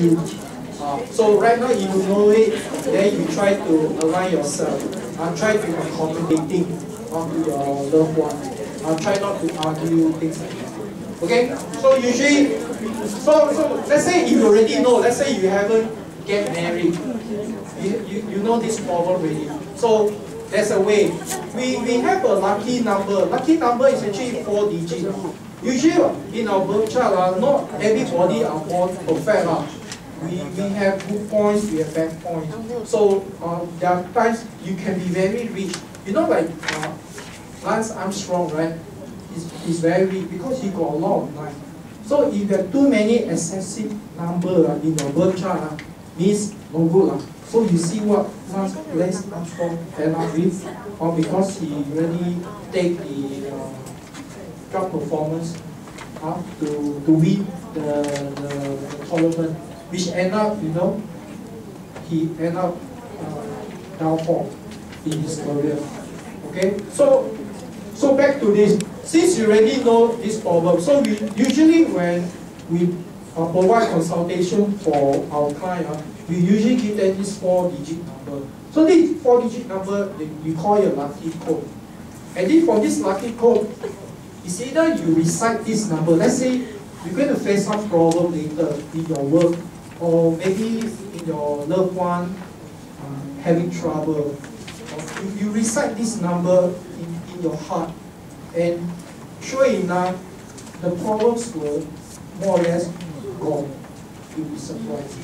you. Uh, so right now you know it, then you try to align yourself. Uh, try to be accommodating onto your loved one. Uh, try not to argue, things like that. Okay? So usually, so, so let's say you already know, let's say you haven't get married. You, you, you know this problem already. So there's a way. We, we have a lucky number. Lucky number is actually four digits. Usually in our birth chart, uh, not everybody are born perfect. Uh. We, we have good points, we have bad points. So uh, there are times you can be very rich. You know like uh, Lance Armstrong, right? He's, he's very rich because he got a lot of money. So if you have too many excessive number uh, in your birth chart, uh, means no good. Uh. So you see what Lance Armstrong end up with, or because he really take the uh, drug performance uh, to, to win the, the, the tournament, which end up, you know, he end up uh, downfall in his career. Okay, so so back to this. Since you already know this problem, so we usually when we uh, provide consultation for our client, uh, we usually give them this four-digit number. So this four-digit number, we call a lucky code. And then from this lucky code, it's either you recite this number. Let's say you're going to face some problem later in your work, or maybe in your loved one uh, having trouble. If you recite this number in, in your heart, and sure enough, the problems will more or less gone. You'll be surprised.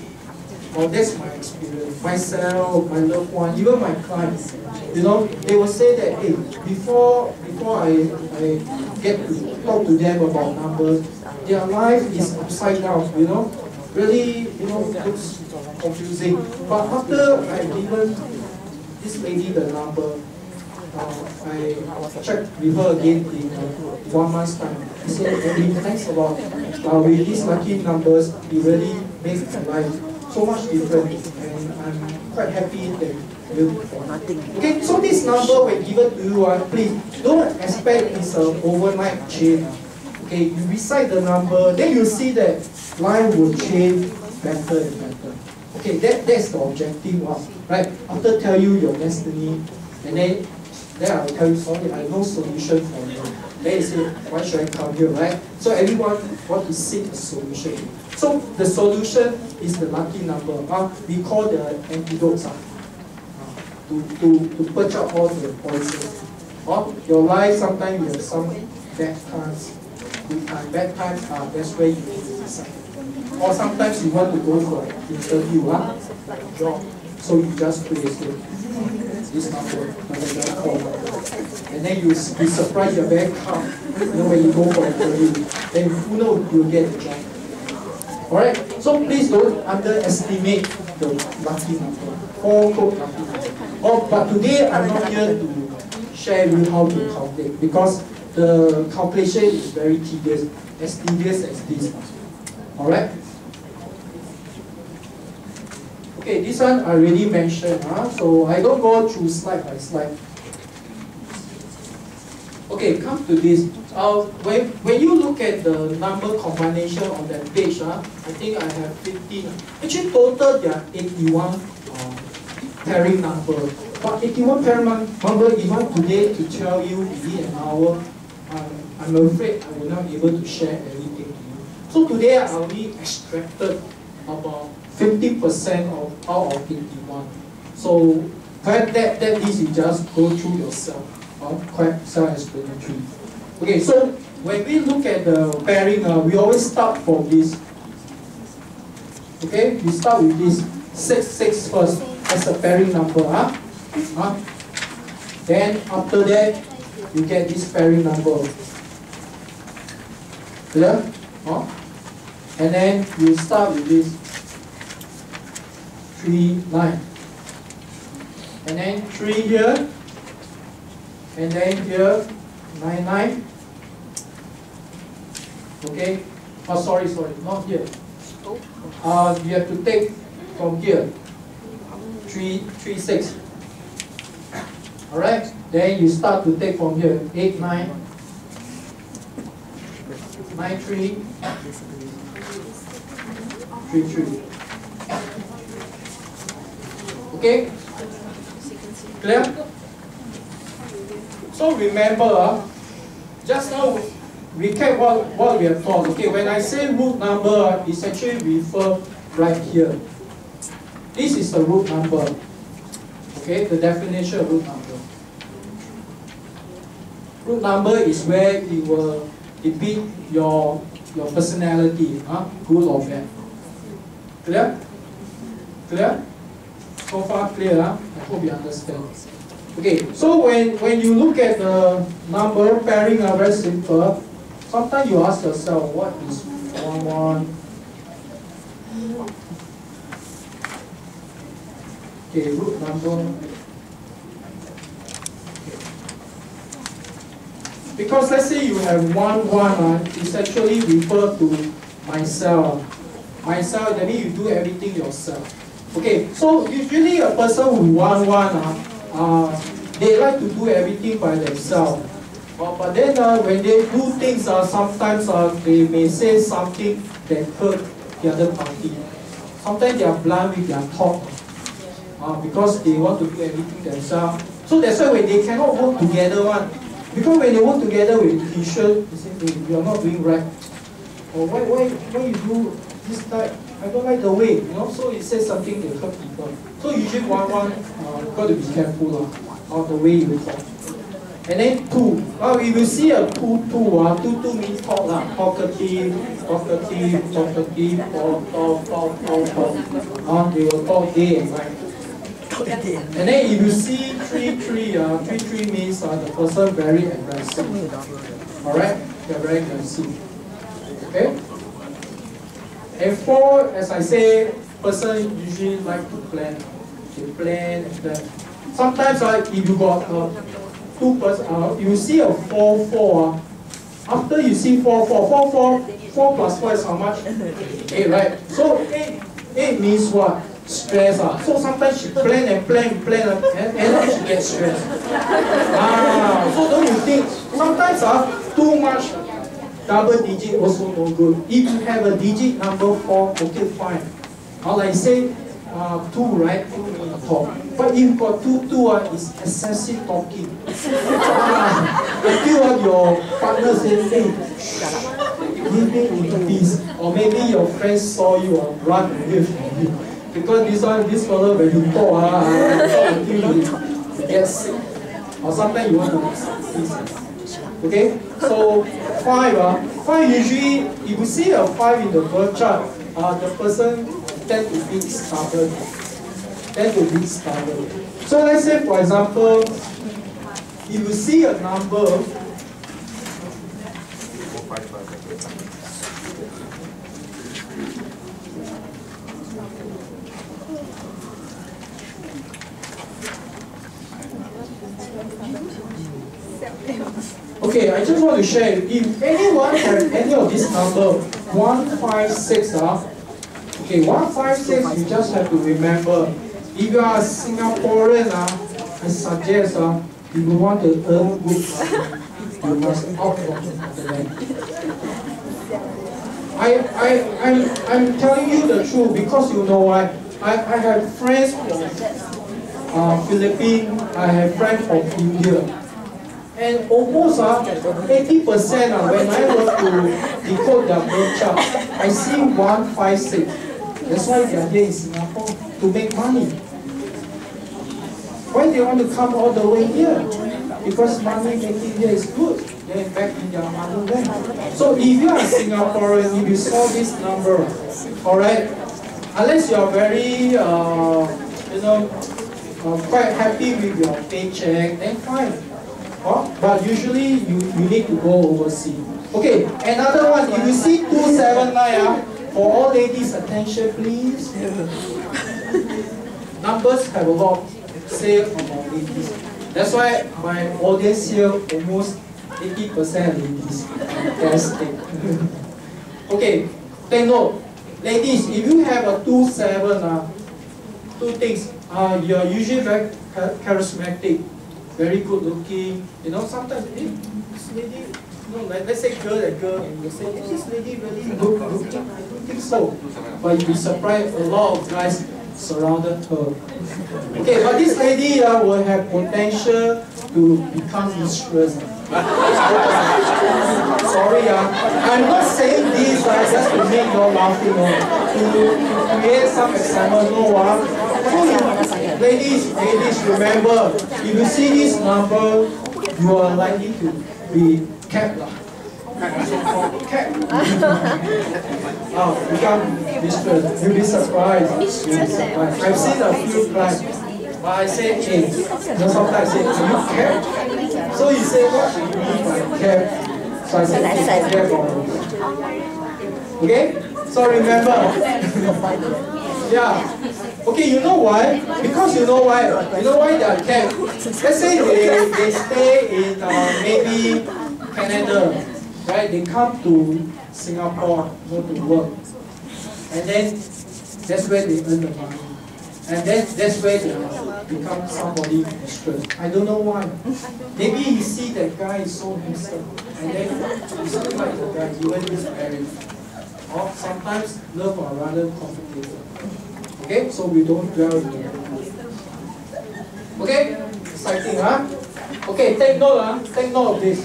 Well, that's my experience. Myself, my loved one, even my clients. You know, they will say that, hey, before before I, I get to talk to them about numbers, their life is upside down, you know. Really, you know, looks confusing. But after I've given this lady the number, uh, I checked with her again in uh, one month's time. He said, Eddie, thanks a lot. Uh, with these lucky numbers, it really makes my life so much different. And I'm quite happy that you for nothing. Okay, so this number when given to you, uh, please don't expect it's an overnight change. Okay, you recite the number, then you see that line will change better and better. Okay, that, that's the objective one, right? After tell you your destiny, and then then I'll tell you, sorry, I have no solution for you. Then you say, why should I come here, right? So everyone want to seek a solution. So the solution is the lucky number. Uh, we call the antidotes uh, to, to, to purge out all the poisons. Uh, your life, sometimes you have some bad times, times. Bad times, uh, that's where you need to decide. Or sometimes you want to go for an interview, uh, job. So you just place it this number, and then you be surprised you're very calm. You know when you go for an interview, then who knows you'll get the job. Alright, so please don't underestimate the lucky number. Four code lucky number. Oh, but today I'm not here to share with you how to calculate because the calculation is very tedious, as tedious as this. Alright? Okay, this one I already mentioned, huh? so I don't go through slide by slide. Okay, come to this. Uh, when, when you look at the number combination on that page, huh, I think I have 15. Actually, total there are 81 uh, pairing number. But 81 pairing number, even today to tell you within an hour, I'm afraid I will not be able to share everything to you. So today I only extracted about 50% of out of 81. So that, that, that is you just go through yourself, uh, quite self-explanatory. Okay, so when we look at the pairing, uh, we always start from this. Okay, we start with this 6, 6 first as a pairing number. Huh? Huh? Then after that, you get this pairing number. Clear? Huh? And then you start with this three nine. And then three here, and then here nine nine. Okay. Oh, sorry, sorry, not here. Uh, you have to take from here. Three, three, six. All right. Then you start to take from here. Eight, nine, nine, three, three, three. Okay? Clear? So remember, uh, just now recap what, what we have taught. Okay, when I say root number, uh, it's actually refer right here. This is the root number. Okay, the definition of root number. Root number is where it will depict your your personality, huh? good or bad. Clear? Clear? So far clear, huh? I hope you understand. Okay, so when, when you look at the number pairing are very simple. Sometimes you ask yourself, what is 1, 1? Okay, root number. Because let's say you have 1, 1, uh, it's actually refer to myself. Myself, that means you do everything yourself. Okay, so usually a person who 1, 1, uh, uh, they like to do everything by themselves. Uh, but then uh, when they do things, uh, sometimes uh, they may say something that hurt the other party. Sometimes they are blunt with their talk uh, because they want to do everything themselves. So that's why when they cannot work together one, because when they work together with teacher, they say, you are not doing right. Or why, why, why you do this type? I don't like the way, you know, so it says something that hurt people. So usually one, one, uh, got to be careful uh, of the way you talk. And then two. Well, if you see a two, two, uh, two, two means talk, uh, talkative, talkative, talkative, talk, talk, talk, talk, talk. Uh, they will talk day and night. And then if you see three, three, uh, three, three means uh, the person very aggressive. Alright? They're very aggressive. Okay? And four, as I say, person usually like to plan. They plan and plan. Sometimes uh, if you got uh, two person, uh, you see a four, four, uh, after you see four, four, four, four, four plus four is how much? Eight, right? So eight, eight means what? Stress. Uh. So sometimes she plan and plan and plan and, and she gets stressed. ah, so don't you think, sometimes uh, too much double digit also no good. If you have a digit number four, okay, fine. Or like say uh, two, right? Two means talk. But if you got two, two, uh, it's excessive talking. ah, until uh, your partner says, hey, give me in peace. Or maybe your friends saw you or run away from you. Because this one, this fellow, when you talk, uh, until you get sick. Or sometimes you want to. Okay, so five, uh, five usually, if you see a five in the birth chart, uh, the person tend to be stubborn. Tend to be stubborn. So let's say, for example, if you see a number, Okay, I just want to share, if anyone has any of this number, 156, uh, okay, 156, you just have to remember, if you are a Singaporean, uh, I suggest, uh, if you want to earn good you must out from the. I, I, I'm, I'm telling you the truth because you know why. I, I have friends from uh, Philippines, I have friends from India. And almost uh, 80% uh, when I want to decode their birth chart, I see 156. That's why they are here in Singapore, to make money. Why they want to come all the way here? Because money making here is good. They're back in their motherland. So if you are Singaporean, if you saw this number, alright, unless you are very, uh, you know, uh, quite happy with your paycheck, then fine. Oh, but usually you, you need to go overseas. Okay, another one, if you see 279, uh, for all ladies, attention please. Numbers have a lot say about ladies. That's why my audience here almost 80% ladies. Fantastic. okay, take note. Ladies, if you have a 2-7, uh, two things. Uh, you're usually very charismatic very good looking. You know, sometimes hey, this lady, like let's say girl and girl, and you say, is this lady really good looking? I don't think so. But you'll be surprised a lot of guys surrounded her. Okay, but this lady uh, will have potential to become mistress. Sorry, uh, I'm not saying this uh, just to make you laugh, you know, to, to create some excitement, no, uh. Ladies, ladies, remember, if you see this number, you are likely to be kept. Kept. oh, become mistress. You'll be surprised. You'll be surprised. I've seen a few clients. But I say, hey, you know, sometimes I say, are you kept? So you say, what do you mean by kept? So I said, care for Okay? So remember. yeah. Okay, you know why? Because you know why? You know why they are kept? Let's say they, they stay in uh, maybe Canada, right? They come to Singapore, go to work. And then that's where they earn the money. And then that's where they become somebody mistress. I don't know why. Maybe he see that guy is so handsome, and then still like the guy, even he's married. Or sometimes love are rather complicated. Okay, so we don't dwell in that. Okay, exciting, huh? Okay, take note, huh? Take note of this.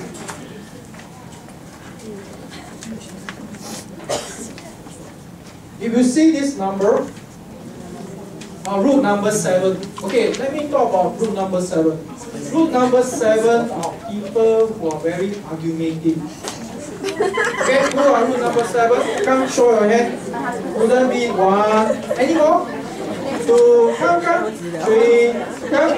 If you see this number, uh, root number seven. Okay, let me talk about root number seven. Root number seven are people who are very argumentative. Okay, who are root number seven? Come show your hand. Wouldn't be one. Any more? Two. Come, come. Three. Come.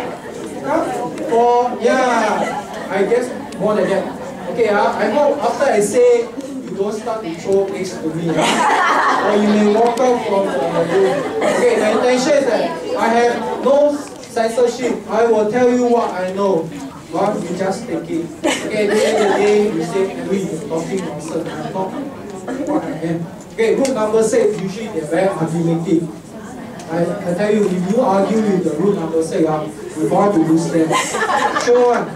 Come. Four. Yeah. I guess more than that. Okay, uh, I hope after I say you don't start to throw eggs to me. Huh? or you may walk out from the room. Okay, the intention is that I have no censorship. I will tell you what I know. But you just take it. Okay, of the day, you say, you're talking nonsense. I'm not what I am. Okay, root number six, usually they're very argumentative. I, I tell you, if you argue with the root number six, uh, you're bound to lose them. Sure one.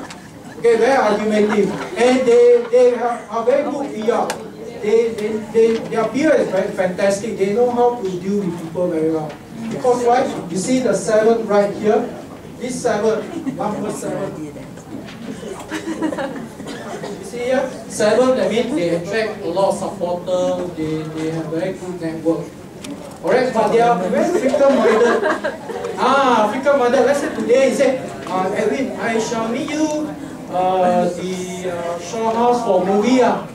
Okay, very argumentative. And they, they are, very good PR they, they, they, their PR is very fantastic. They know how to deal with people very well. Because why? You see the seven right here? This seven, number seven. You see here? Seven, that means they attract a lot of supporters, they, they have very good network. Alright, but they are very fickle-minded. ah, fickle-minded. Let's say today he said, uh, Edwin, I shall meet you uh, the uh, Shaw House for movie. Uh.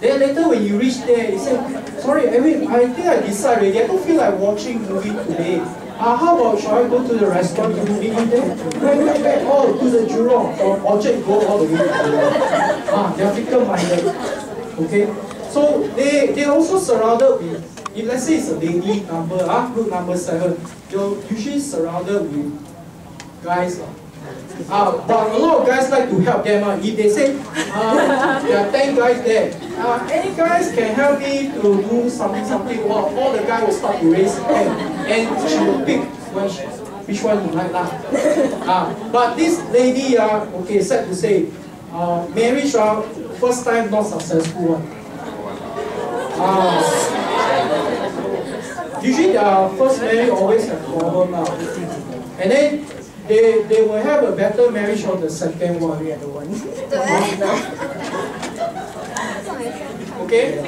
Then later when you reach there, you say, sorry, I mean, I think I decided already. I don't feel like watching movie today. Uh, how about shall I go to the restaurant to meet you there? Wait, wait, wait, oh, to the Jurong. From Orchard, go all the way to Jurong. Ah, they're fickle-minded. Okay? So they, they're also surrounded with, if let's say it's a lady number, ah, group number seven, you're usually surrounded with guys. Uh, uh, but a lot of guys like to help them out. If they say, uh, there are 10 guys there, uh, any guys can help me to do something, something, well, all the guys will start to raise hand and she will pick when she, which one you like lah. Uh, but this lady, uh, okay, sad to say, uh, marriage, uh, first time not successful one. Uh, usually their first marriage always have problem. Uh, and then they, they will have a better marriage on the second one. okay?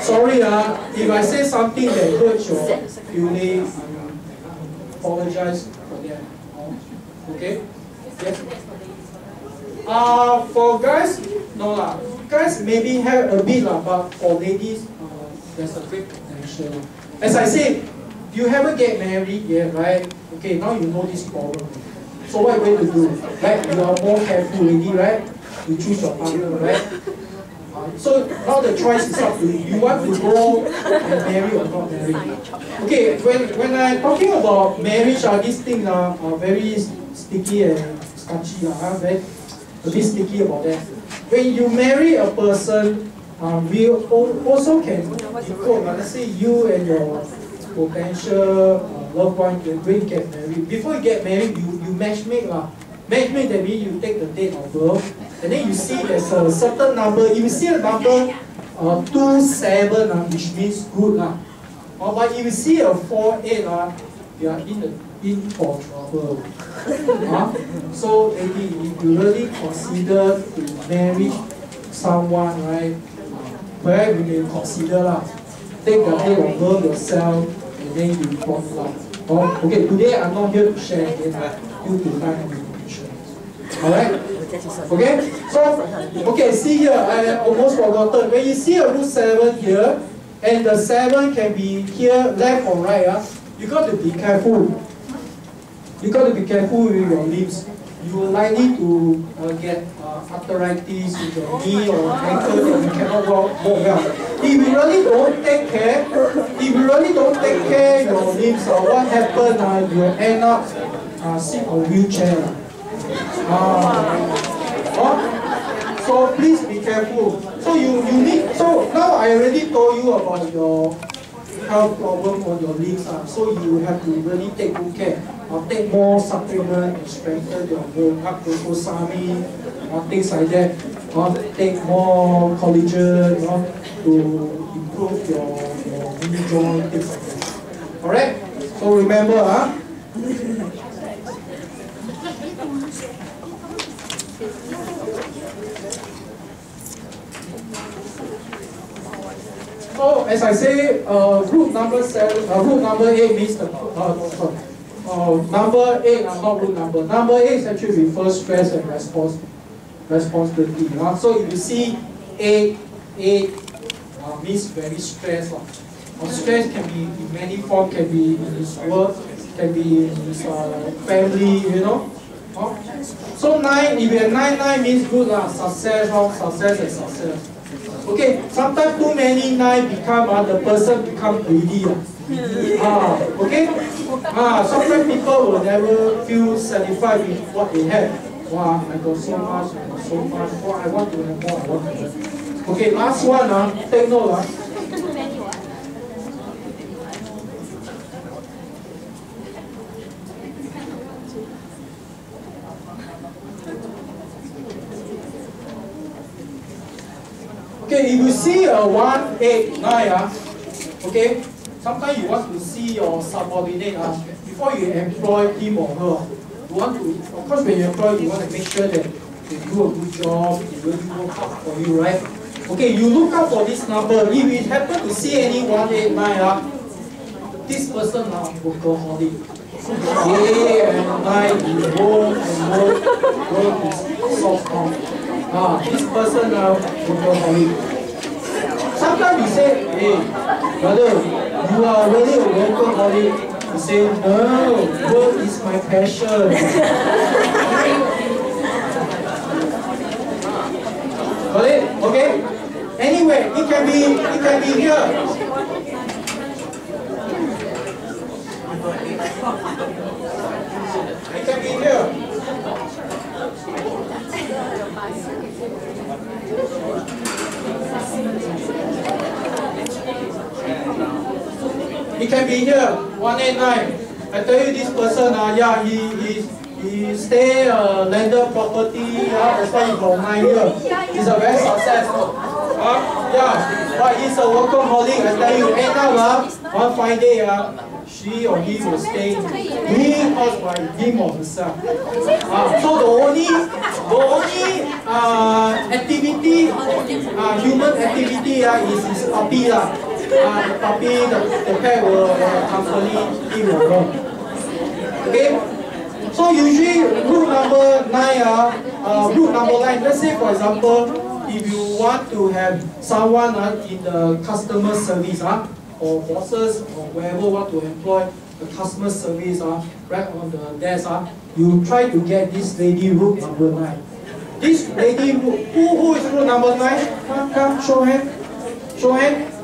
Sorry, uh, if I say something that hurts your feelings, um, apologize for that. Okay? Yes? Uh, for guys, no lah. Guys maybe have a bit lah, but for ladies, uh, there's a great potential. As I say, you haven't get married yet, right? Okay, now you know this problem. So what are you going to do? Right? You are more careful already, right? You choose your partner, right? Uh, so now the choice is up to you. You want to go and marry or not marry? Okay, when, when I'm talking about marriage, uh, these things are, are very sticky and sketchy. Uh, very, a bit sticky about that. When you marry a person, um, we also can equal, uh, let's say you and your potential uh, loved one, when you get married. Before you get married, you you matchmake lah. Matchmake that means you take the date of birth, and then you see there's a certain number. If you see a number uh, two seven, uh, which means good lah. Or but if you see a four eight, uh, you are in, the, in for trouble. huh? So, lady, if you really consider to marry someone, right, perhaps you may consider lah. Take the day of yourself and then you report lah. Oh, okay, today I'm not here to share again uh, due to time limitation. Alright? Okay? So, okay, see here, I almost forgotten. When you see a root 7 here, and the 7 can be here, left or right, uh, you got to be careful. You got to be careful with your limbs. You are likely to uh, get uh, arthritis in your knee or ankle that you cannot walk, walk well. If you really don't take care, if you really don't take care your limbs, uh, what happen? Uh, you end up uh, sit on wheelchair. Uh, uh, so please be careful. So you, you need, so now I already told you about your health problem on your limbs. Uh, so you have to really take good care. Uh, take more supplement and strengthen your bone, up osami, or things like that. Uh, take more collagen, you know, to improve your, your knee joint, things like that. Alright? So remember, huh? So as I say, uh, root number seven, uh, root number eight means the uh, uh, number eight are not root number. Number eight actually refers stress and response responsibility. Uh. So if you see eight, eight uh, means very stressed. Uh. Uh, stress can be in many forms, can be in his work, can be in his uh, family, you know. Uh. So nine, if you have nine, nine means good, uh, success, uh, success and success. Okay, sometimes too many nine become, uh, the person become greedy. Uh. Ah, okay? Ah, sometimes people will never feel satisfied with what they have. Wow, I got so much, I got so much. Wow, I want to have more, I want to have. Okay, last one, uh, take note. Uh. Okay, if you see a 1, 8, 9, uh, okay, sometimes you want to see your subordinate uh, before you employ him or her. You want to, of course, when you employ, you want to make sure that they do a good job, they really work hard for you, right? Okay, you look out for this number. If you happen to see any 1, 8, 9, uh, this person uh, workaholic. Day and night, you work and work, work is soft Ah, this person now workaholic. Sometimes you say, hey, brother, you are really a workaholic. You say, no, work is my passion. Got it? Okay? Anyway, it can be, it can be here. It can be here. It can be here, 189. I tell you this person, uh, yeah, he, he, he stay uh, landed property, uh, that's why he got 9 years. He's a very successful. Uh, yeah, but he's a workaholic, I tell you, end up, uh, one fine day, uh, she or he will stay being caused by him or herself. Uh, so the only, the only uh, activity, uh, human activity uh, is his puppy. Uh. Uh, the puppy, the, the pet will uh, accompany him. Okay? So usually root number 9, uh, uh, root number 9, let's say for example, if you want to have someone uh, in the customer service, uh, or bosses or whoever want to employ the customer service uh, right on the desk, uh, you try to get this lady room number 9. This lady, who, who is room number 9? Come, come, show hand. Show hand.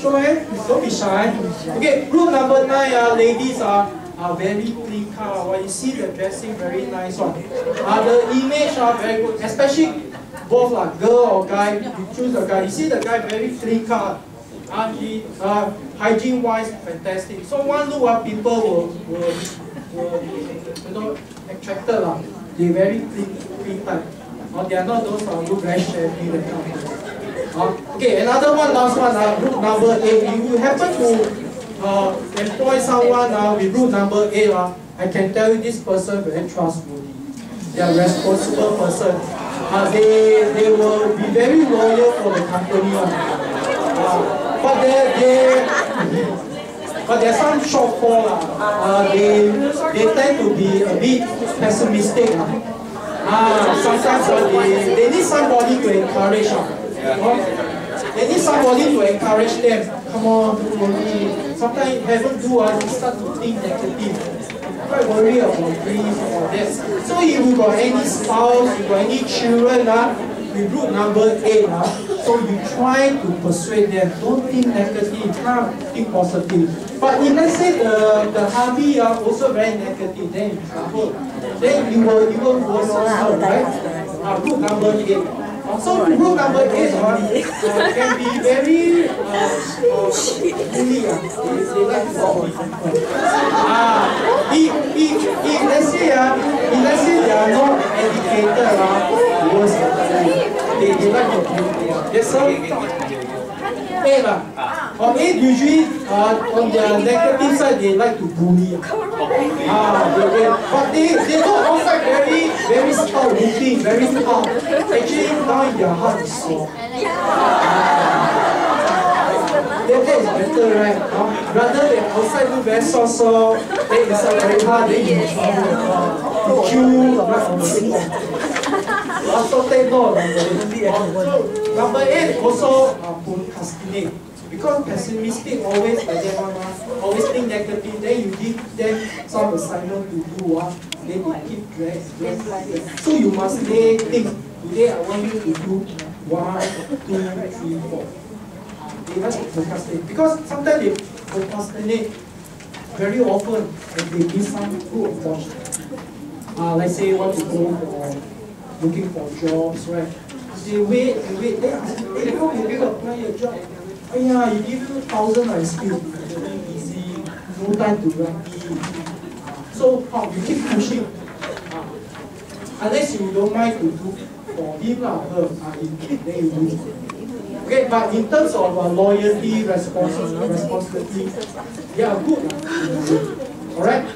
Show hand. Don't be shy. Okay, room number 9, uh, ladies are, are very clean cut. When you see the dressing, very nice one. Uh, the image are very good, especially both like girl or guy, you choose a guy. You see the guy very clean cut. Uh, he, uh, hygiene wise, fantastic. So one look at people will, will, will you know, attracted. Uh, they very clean, clean type. Uh, they are not those uh, look very shabby, uh, Okay, another one, last one, uh, group number 8. If you happen to uh, employ someone uh, with root number eight, uh, I can tell you this person very trustworthy. They are responsible person. Uh, they, they will be very loyal for the company. Uh. But they, they but there's some shortfall. Uh, they, they tend to be a bit pessimistic. Uh. Sometimes uh, they, they need somebody to encourage. Uh. They need somebody to encourage them. Come on, don't worry. Sometimes haven't do, uh, they start to think negative quite worried about this or. So if you got any spouse, you got any children, uh, with root number 8, uh, so you try to persuade them, don't think negative, come think positive. But if let's say the, the hubby are also very negative, then you trouble. Then you will even worsen out, right? Uh, root number 8. So root number eight uh, can be very bully. Like if, if, let's say uh, if let's say they are not educated, uh, worse they, they like to. Yes, sir? Eight, uh, on eight usually uh, on their negative side they like to bully. Ah, they, they, but they, they don't outside very very stout looking, very tough. Actually now in their heart is soft. That, that is better, right? Uh, rather than outside look very soft, soft, then inside very hard, then you uh, you chew right on the Also number eight. So, number eight also uh, procrastinate. Because pessimistic always like that one, always think negative, then you give them some assignment to do, uh, then they keep drag, drag, drag. So you must lay think. Today I want you to do one, two, three, four. They to procrastinate. Because sometimes they procrastinate very often and they miss some good opportunity. Uh, let's say want to go for looking for jobs, right? They wait and wait, they ask, hey, how can you apply a job? Oh yeah, you give you thousand I still easy, no time to ready. So how you keep pushing. Unless you don't mind to do for him or her, uh, then you do. Okay, but in terms of uh, loyalty, responsibility, they are good. Alright?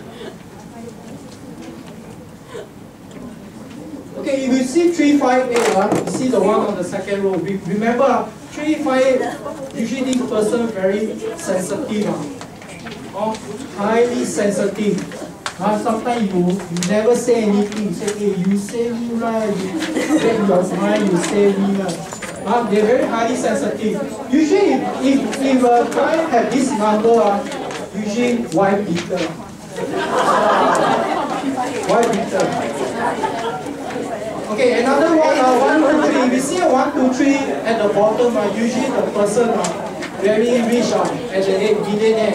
Okay, if you see 358, uh, you see the one on the second row. Remember, uh, 358, usually this person very sensitive. Uh, highly sensitive. Uh, sometimes you, you never say anything. You say, hey, you say me right. You, your mind, you say me right. Uh, they're very highly sensitive. Usually, if, if, if a client have this number, uh, usually wife beater. wife beater. Okay, another one, uh, one, two, three. We see a one, two, three at the bottom. Uh, usually the person uh, very rich uh, at the end, billionaire.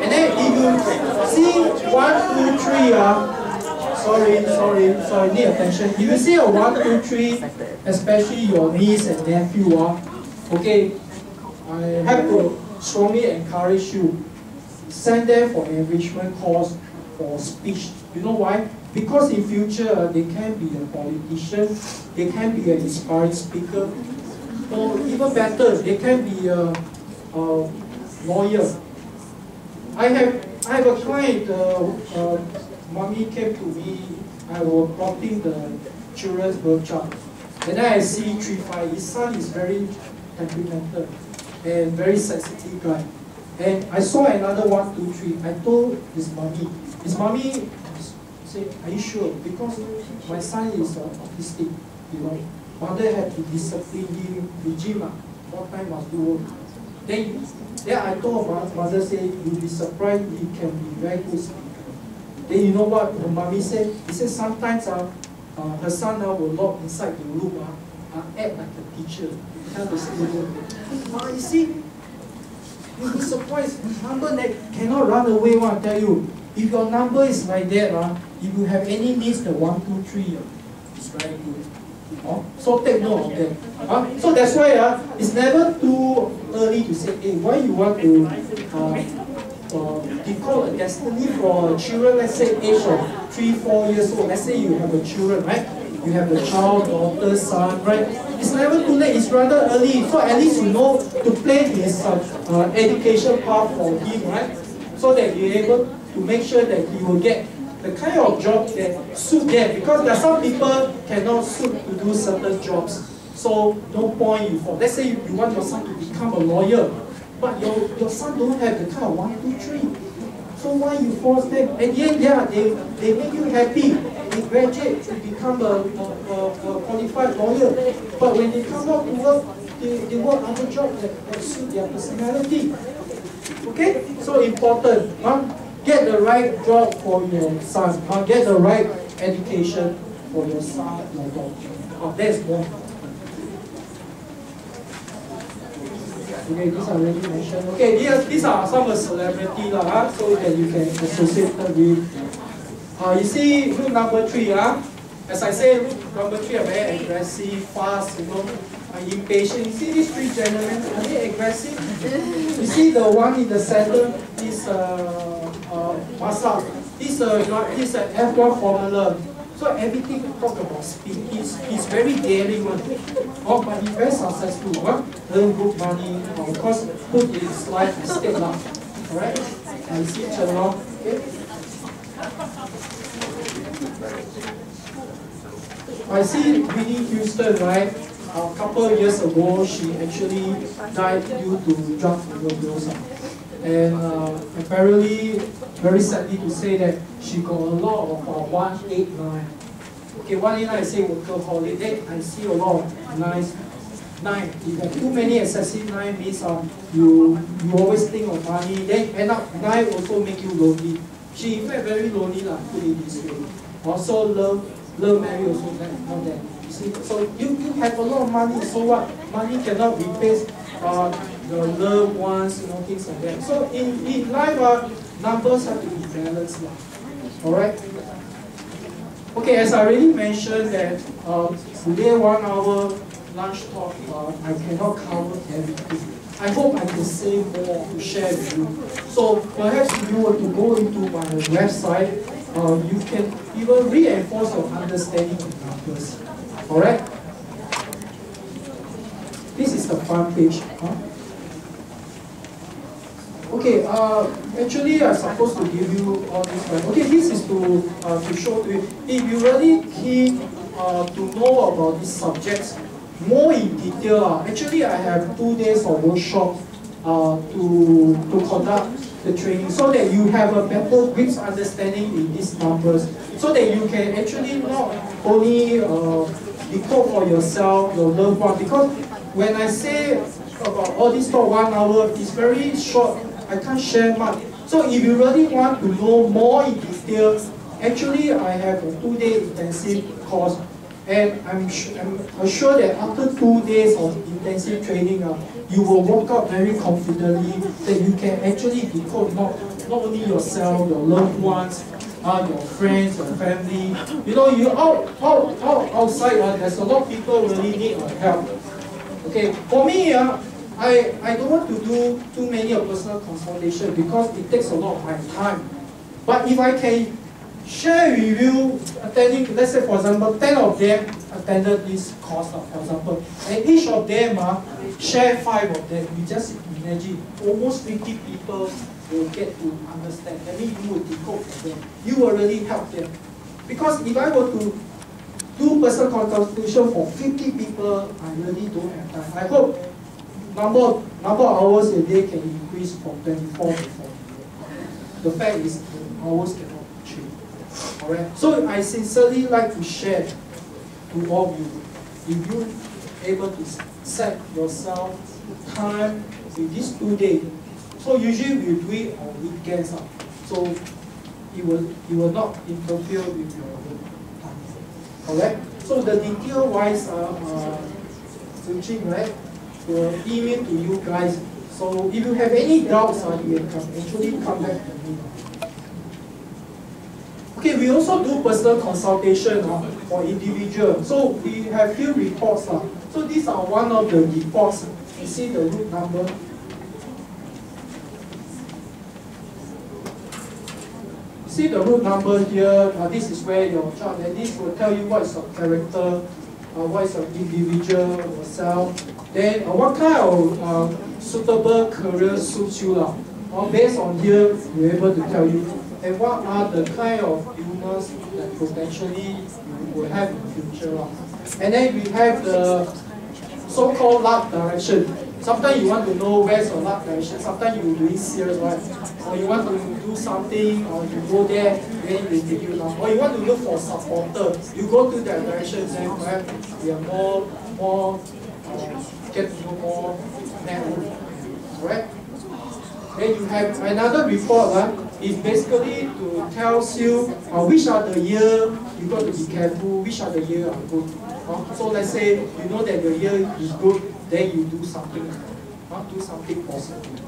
And then if you see one, two, three, uh, sorry, sorry, sorry, need attention. If you see a one, two, three, especially your niece and nephew, uh, okay, I have to strongly encourage you. Send them for enrichment course for speech. You know why? Because in future, uh, they can be a politician, they can be an inspiring speaker, or even better, they can be a, a lawyer. I have, I have a client, uh, uh, mommy came to me, I was plotting the children's chart. And then I see 3-5, his son is very temperamental and very sensitive guy. And I saw another one, two, three. I told his mommy. His mommy say, are you sure? Because my son is autistic, you know. Mother had to discipline him, regime, uh, what time must do work. Then, then I told my mother, say, you'll be surprised he can be very good speaker. Then you know what the mommy said? He said sometimes uh, uh, her son uh, will lock inside the room, uh, uh, act like a teacher, tell the student. Uh, you see, you'll be surprised. Number that cannot run away, I tell you. If your number is like that, uh, if you have any needs, the one, two, three, uh, it's very good. Uh, so take note of that. Uh, so that's why uh, it's never too early to say, hey, why you want to uh, uh, decode a destiny for children, let's say age of three, four years old. Let's say you have a children, right? You have a child, daughter, son, right? It's never too late, it's rather early. So at least you know to plan his uh, uh, education path for him, right? So that you're able to make sure that he will get the kind of job that suit them. Because there are some people cannot suit to do certain jobs. So no point you for. Let's say you, want your son to become a lawyer, but your, your son don't have the kind of one, two, three. So why you force them? And yet, yeah, they, they make you happy. They graduate to become a, a, a, a qualified lawyer. But when they come out to work, they, they work other jobs that, that suit their personality. Okay? So important. Huh? Get the right job for your son. Huh? Get the right education for your son or daughter. Oh, that's more Okay, these are already mentioned. Okay, these, these are some of the celebrity lah, so that you can associate them with. Uh, you see root number three, huh? as I say, root number three are very aggressive, fast, you know, impatient. You see these three gentlemen, are they aggressive? you see the one in the center, this uh, uh, this, uh, this uh, F1 Formula. So everything talk about speed. He's, he's very daring one. Oh, but he's very successful. Huh? Earn good money. Of course, put his life at stake now. Alright? I see Chen Long. Okay? I see Whitney Houston, right? A couple years ago, she actually died due to drug overdose. And uh, apparently, very sadly to say that she got a lot of uh, 189. Okay, 189 I say workaholic. Then I see a lot of nice nine. If you have too many excessive nine means um, you you always think of money. Then end up nine also make you lonely. She in fact very lonely lah, put it this way. Also love love Mary also that not that. You see, so you, you have a lot of money, so what? Money cannot replace uh, the loved ones, you know, things like that. So in, in life, uh, numbers have to be balanced. Uh, Alright? Okay, as I already mentioned that um, today one hour lunch talk, uh, I cannot cover everything. I hope I can say more to share with you. So perhaps if you were to go into my website, uh, you can even reinforce your understanding of numbers. Alright? This is the front page. Huh? Okay, uh, actually I'm supposed to give you all this, but okay, this is to uh, to show to you. If you really keen uh, to know about these subjects more in detail, uh, actually I have two days of workshop uh, to to conduct the training so that you have a better grip understanding in these numbers, so that you can actually not only uh, decode for yourself, your loved one, because when I say about all this for one hour, it's very short I can't share much. So if you really want to know more in detail, actually I have a two-day intensive course and I'm, I'm sure that after two days of intensive training, uh, you will walk out very confidently that you can actually decode not, not only yourself, your loved ones, uh, your friends, your family. You know, you out, out, out outside, uh, there's a lot of people really need our help. Okay, for me, uh, I, I don't want to do too many of personal consultation because it takes a lot of my time. But if I can share with you, attending, let's say for example, 10 of them attended this course, for example, and each of them uh, share 5 of them, you just imagine, almost 50 people will get to understand. That means you will decode for them. You will really help them. Because if I were to do personal consultation for 50 people, I really don't have time. I hope number, number of hours a day can increase from 24 to 40. The fact is the hours cannot change. Alright? So I sincerely like to share to all of you. If you able to set yourself time with these two days, so usually we do it on weekends. Uh, so it will, it will not interfere with your time. Alright? So the detail wise uh, uh, teaching, right? Will email to you guys. So if you have any doubts, uh, you can actually come back to me. Okay, we also do personal consultation uh, for individual. So we have few reports. Uh. So these are one of the reports. You see the root number. See the root number here. Uh, this is where your child, and this will tell you what is your character uh, what is your individual yourself, then uh, what kind of uh, suitable career suits you lah. Or based on here, we're able to tell you, and what are the kind of illness that potentially you will have in the future lah. And then we have the so-called luck direction. Sometimes you want to know where's your luck direction. Sometimes you doing serious, right? Or you want to do something, or you go there, then they take you down. Or you want to look for supporter. You go to that direction, then perhaps are more, more, uh, get know more network. Correct? Then you have another report, uh, is basically to tell you uh, which are the year you got to be careful, which are the year are good. Uh, so let's say you know that the year is good, then you do something, uh, do something positive.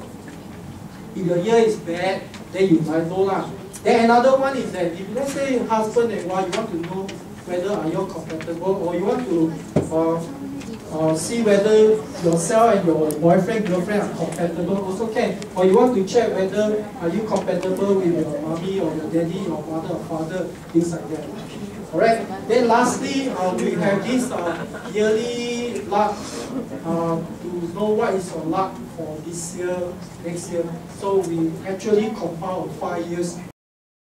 If your year is bad, then you might know lah. Then another one is that if let's say husband and wife, you want to know whether are you compatible or you want to uh, uh, see whether yourself and your boyfriend, girlfriend are compatible also can. Or you want to check whether are you compatible with your mommy or your daddy or mother or father, things like that. Alright, then lastly, uh, we have this uh, yearly luck uh, to know what is your luck for this year, next year. So we actually compile five years